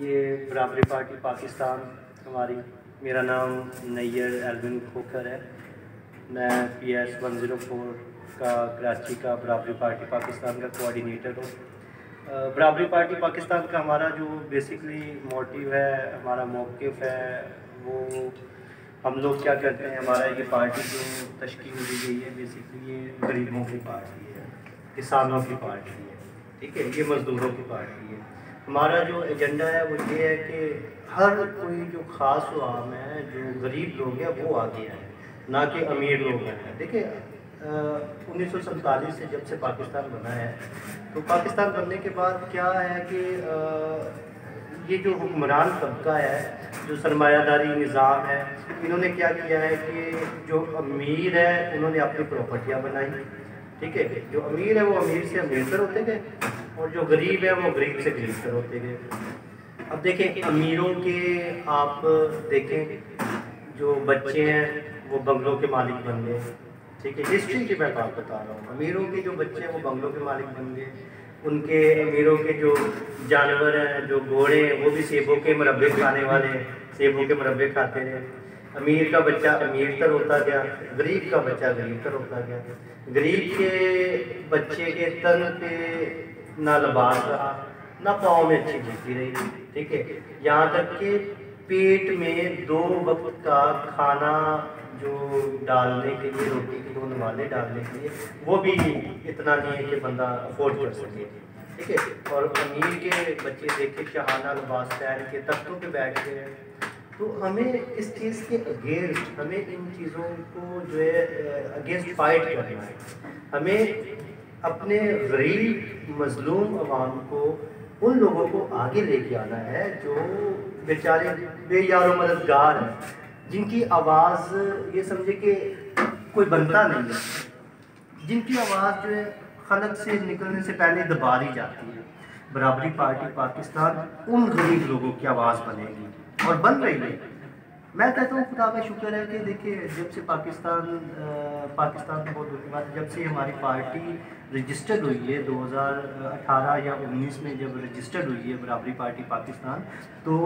ये बराबरी पार्टी पाकिस्तान हमारी, मेरा नाम नैयर एलविन खोखर है। मैं P S one zero four का कराची का बराबरी पार्टी पाकिस्तान का कोऑर्डिनेटर हूँ। बराबरी पार्टी पाकिस्तान का हमारा जो बेसिकली मोटिव है, हमारा मौक़ है, वो हम लोग क्या करते हैं, हमारा ये पार्टी जो तश्कील दी गई है बेसिकली ये गरीबों की पार्टी है, किसानों की पार्टी है, ठीक है, ये मज़दूरों की पार्टी है। हमारा जो एजेंडा है वो ये है कि हर कोई जो ख़ास आम है जो गरीब लोग हैं वो आगे आए। ना कि अमीर लोग हैं। देखिए उन्नीस सौ सैंतालीस से जब से पाकिस्तान बना है तो पाकिस्तान बनने के बाद क्या है कि आ, ये जो हुक्मरान तबका है जो सरमायादारी निज़ाम है इन्होंने क्या किया है कि जो अमीर है उन्होंने अपनी प्रॉपर्टियाँ बनाई। ठीक है? जो अमीर है वो अमीर से अमीर होते गए। और जो गरीब है वो गरीब से गरीब तर होते गए अब देखें अमीरों के आप देखें, जो बच्चे हैं, वो बंगलों के मालिक बन गए। ठीक है हिस्ट्री की मैं बात बता रहा हूँ। अमीरों के जो बच्चे हैं, वो बंगलों के मालिक बन गए। उनके, अमीरों के जो जानवर हैं, जो घोड़े हैं, वो भी सेबों के मुरबे खाने वाले सेबों के मुरबे खाते रहे। अमीर का बच्चा अमीर तर होता गया, गरीब का बच्चा गरीब तर होता गया। गरीब के बच्चे के तन पे ना लबास रहा ना पाँव में अच्छी जूती रही ठीक है यहाँ तक कि पेट में दो वक्त का खाना जो डालने के लिए रोटी के दो नवाले डालने के लिए वो भी इतना नहीं है कि बंदा अफोर्ड कर सके ठीक है और अमीर के बच्चे देखे शहाना लबास पहन के तख्तों पे बैठ गए तो हमें इस चीज़ के अगेंस्ट हमें इन चीज़ों को जो है अगेंस्ट फाइट करना है हमें अपने गरीब, मजलूम अवाम को, उन लोगों को आगे लेके आना है जो बेचारे, बेयार मददगार हैं, जिनकी आवाज़, ये समझे कि कोई बनता नहीं है। जिनकी आवाज़ जो है, खलक से निकलने से पहले दबा दी जाती है। बराबरी पार्टी, पाकिस्तान, उन गरीब लोगों की आवाज़ बनेगी। और बन रही है। मैं कहता हूँ, खुदा का शुक्र है कि देखिए, जब से पाकिस्तान पाकिस्तान में बहुत दुखी बात जब से हमारी पार्टी रजिस्टर्ड हुई है 2018 या 19 में जब रजिस्टर्ड हुई है बराबरी पार्टी पाकिस्तान तो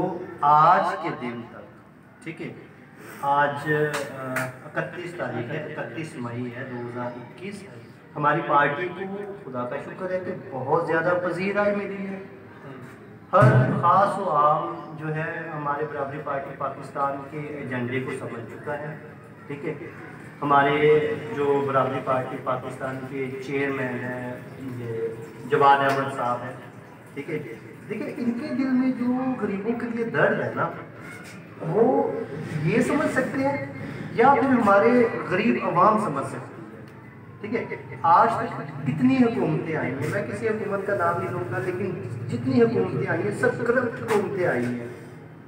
आज के दिन तक, ठीक है, आज इकतीस तारीख है, इकतीस मई है 2021 हमारी पार्टी को खुदा का शुक्र है कि बहुत ज़्यादा पजीराई मिली है हर ख़ास व आम जो है हमारे बराबरी पार्टी पाकिस्तान के एजेंडे को समझ चुका है, ठीक है? हमारे जो बराबरी पार्टी पाकिस्तान के चेयरमैन हैं, ये जवाद अहमद साहब हैं, ठीक है? देखिए, इनके दिल में जो गरीबों के लिए दर्द है ना, वो ये समझ सकते हैं या फिर हमारे गरीब आवाम समझ सकते हैं। ठीक है? आज तक कितनी हुकूमतें आई हैं? मैं किसी हुकूमत का नाम नहीं लूँगा, लेकिन जितनी हुकूमतें आई हैं, सब करप्ट हुकूमतें आई हैं।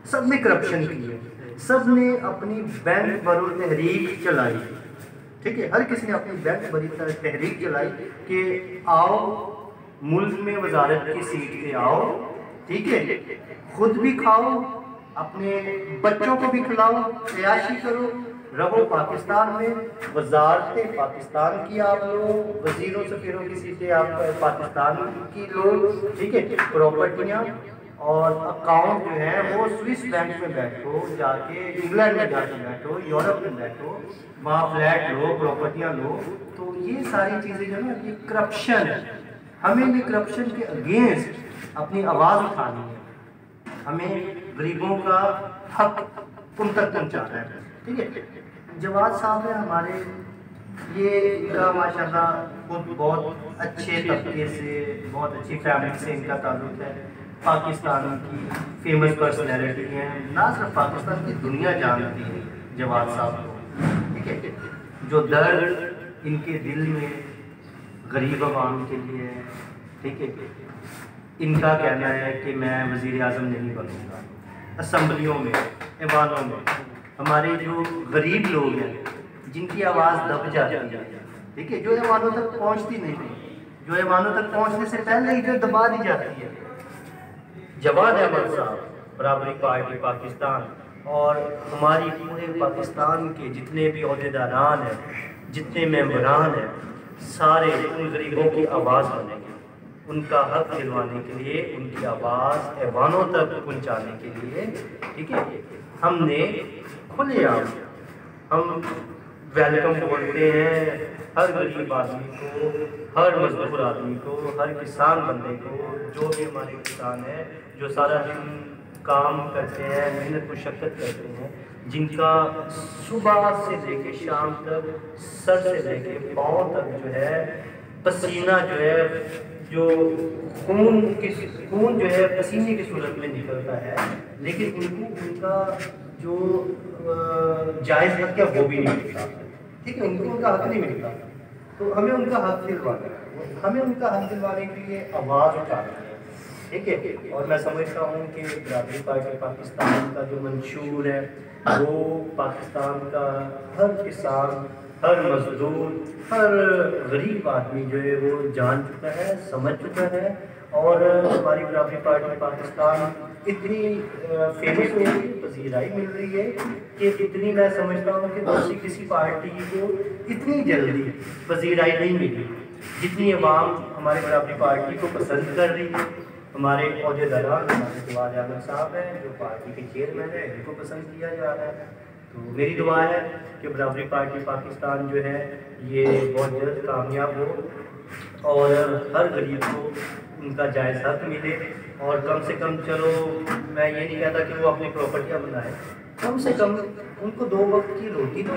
सबने करप्शन की है। सबने अपनी बैंक बरो तहरीक चलाई। ठीक है? हर किसी ने अपनी बैंक बरी तहरीक चलाई कि आओ, मुल्क में वजारत की सीट पे आओ। ठीक है? खुद भी खाओ, अपने बच्चों को भी खिलाओ तयाशी करो रहो पाकिस्तान में, वजारत पाकिस्तान की आप लोग, वजीरों सफीरों की सीटें आप, पाकिस्तान की लोग, ठीक है, प्रॉपर्टियाँ, और अकाउंट जो है वो स्विस बैंक में बैठो, जाके इंग्लैंड में जाके बैठो, यूरोप में बैठो, वहाँ फ्लैट लो, प्रॉपर्टियाँ लो तो ये सारी चीज़ें जो है ये करप्शन है। हमें भी करप्शन के अगेंस्ट अपनी आवाज़ उठानी है। हमें गरीबों का हक उन तक पहुँचाना है। ठीक है? जवाद साहब है हमारे। ये इनका, माशाल्लाह खुद बहुत अच्छे तबके से, बहुत अच्छी फैमिली से इनका ताल्लुक है। पाकिस्तान की फ़ेमस पर्सनैलिटी हैं। ना सिर्फ़ पाकिस्तान की दुनिया जानती है जवाद साहब को। ठीक है? जो दर्द इनके दिल में गरीब आवाम के लिए ठीक है? इनका कहना है कि मैं वज़ी अजम नहीं बनूँगा। असम्बलियों में ईवानों में। हमारे जो गरीब लोग हैं, जिनकी आवाज़ दब जाती है, ठीक है, जो ऐवानों तक पहुँचती नहीं थी जो ऐवानों तक पहुँचने से पहले ही जो दबा दी जाती है। जवाद अहमद साहब, बराबरी पार्टी पाकिस्तान, और हमारी पूरे पाकिस्तान के जितने भी अहदेदारान हैं, जितने मेम्बरान हैं, सारे उन गरीबों की आवाज़ बनेंगे उनका हक दिलवाने के लिए, उनकी आवाज़ ऐवानों तक पहुँचाने के लिए, ठीक है हमने खुलेआम हम वेलकम बोलते हैं, हर गरीब आदमी को, हर मजदूर आदमी को, हर किसान बंदे को, जो भी हमारे किसान हैं, जो सारा दिन काम करते हैं, मेहनत मुशक्क़त करते हैं, जिनका सुबह से लेके शाम तक सर से लेके पाँव तक जो है, पसीना जो है जो खून के खून जो है, पसीने की सूरत में निकलता है, लेकिन उनको, उनका जो जायज़ हक है, वो भी नहीं मिलता। ठीक है, उनको उनका हक नहीं मिलता। तो हमें उनका हक दिलवाना है। हमें उनका हक दिलवाने के लिए आवाज़ उठाना है। ठीक है? और मैं समझता हूँ कि बराबरी पार्टी पाकिस्तान का जो मंशूर है, वो पाकिस्तान का हर किसान, हर मजदूर, हर गरीब आदमी जो है, वो जान चुका है, समझ चुका है। और हमारी बराबरी पार्टी पाकिस्तान इतनी फ़ेमस हो रही पजीराई मिल रही है कि इतनी, मैं समझता हूँ कि दूसरी किसी पार्टी को इतनी जल्दी पजीराई नहीं मिली। जितनी आवाम हमारी बराबरी पार्टी को पसंद कर रही है। हमारे अहदेदार हमारे जवाद साहब हैं, जो पार्टी के चेयरमैन हैं, इनको पसंद किया जा रहा है। तो मेरी दुआ है कि बराबरी पार्टी पाकिस्तान जो है, ये बहुत जल्द कामयाब हो और हर गरीब को उनका जायज़ हक मिले। और कम से कम, चलो, मैं ये नहीं कहता कि वो अपनी प्रॉपर्टियाँ बनाए। कम से कम उनको दो वक्त की रोटी तो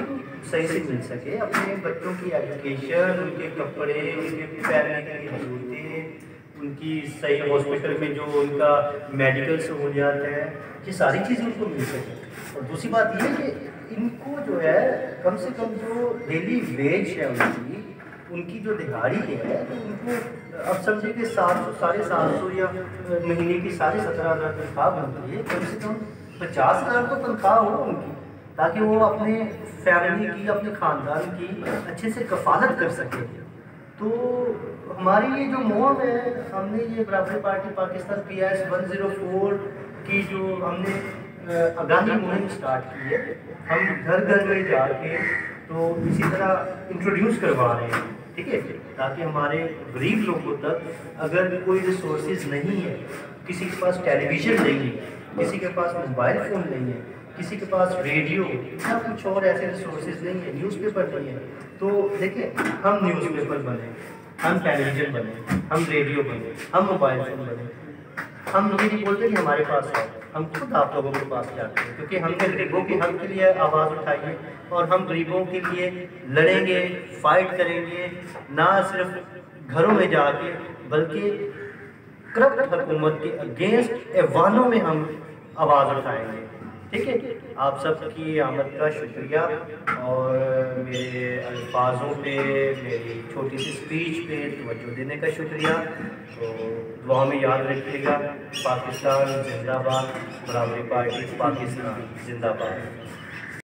सही से मिल सके। अपने बच्चों की एजुकेशन उनके कपड़े, उनके पहनने की ज़रूरतें उनकी सही हॉस्पिटल में जो उनका मेडिकल सहूलियात है, ये सारी चीज़ें उनको मिल सकें। और दूसरी बात ये कि इनको जो है, कम से कम जो डेली वेज है उनकी उनकी जो दिहाड़ी है तो उनको अब समझिए कि सात सौ, साढ़े सात सौ या महीने की साढ़े सत्रह हज़ार तनख्वाह बनती है, कम से कम पचास हज़ार तो तनख्वाह हो उनकी, ताकि वो अपने फैमिली की, अपने ख़ानदान की अच्छे से कफालत कर सके। तो हमारी ये जो मोम है, हमने ये Barabari party Pakistan P S one zero four की जो हमने आगामी मुहिम स्टार्ट की है, हम घर घर में जाके तो इसी तरह इंट्रोड्यूस करवा रहे हैं, ठीक है? ताकि हमारे गरीब लोगों तक अगर कोई रिसोर्सेज नहीं है, किसी के पास टेलीविज़न नहीं है किसी के पास मोबाइल फ़ोन नहीं है, किसी के पास रेडियो या कुछ और ऐसे रिसोर्सेज नहीं है न्यूज़पेपर नहीं है। तो देखिए, हम न्यूज़पेपर बने, हम टेलीविज़न बने, हम रेडियो बने, हम मोबाइल फ़ोन बने। हम ये नहीं बोलते कि हमारे पास है, हम खुद आप लोगों के पास जाते हैं, क्योंकि हमने गरीबों के हक के लिए आवाज़ उठाई है और हम गरीबों के लिए लड़ेंगे फाइट करेंगे, ना सिर्फ़ घरों में जाके, बल्कि करप्ट हुकूमत के अगेंस्ट एवानों में हम आवाज़ उठाएँगे। ठीक है? आप सबकी आमद का शुक्रिया। और मेरे अल्फाजों पे, मेरी छोटी सी स्पीच पे तवज्जो देने का शुक्रिया। तो दुआ में याद रखिएगा, पाकिस्तान जिंदाबाद, बराबरी पार्टी पाकिस्तान जिंदाबाद।